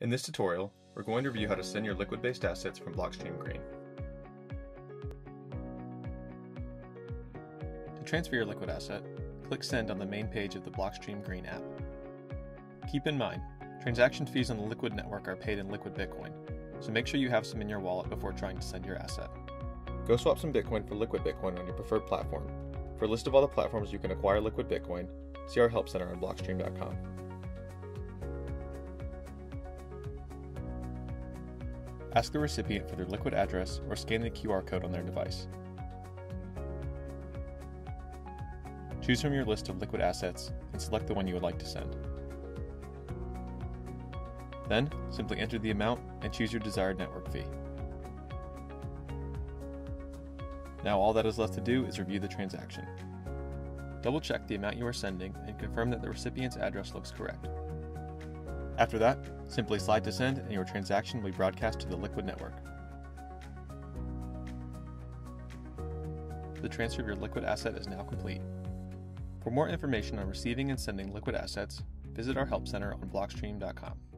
In this tutorial, we're going to review how to send your liquid-based assets from Blockstream Green. To transfer your liquid asset, click Send on the main page of the Blockstream Green app. Keep in mind, transaction fees on the Liquid network are paid in Liquid Bitcoin, so make sure you have some in your wallet before trying to send your asset. Go swap some Bitcoin for Liquid Bitcoin on your preferred platform. For a list of all the platforms you can acquire Liquid Bitcoin, see our Help Center on Blockstream.com. Ask the recipient for their liquid address or scan the QR code on their device. Choose from your list of liquid assets and select the one you would like to send. Then, simply enter the amount and choose your desired network fee. Now all that is left to do is review the transaction. Double check the amount you are sending and confirm that the recipient's address looks correct. After that, simply slide to send and your transaction will be broadcast to the Liquid network. The transfer of your Liquid asset is now complete. For more information on receiving and sending Liquid assets, visit our Help Center on Blockstream.com.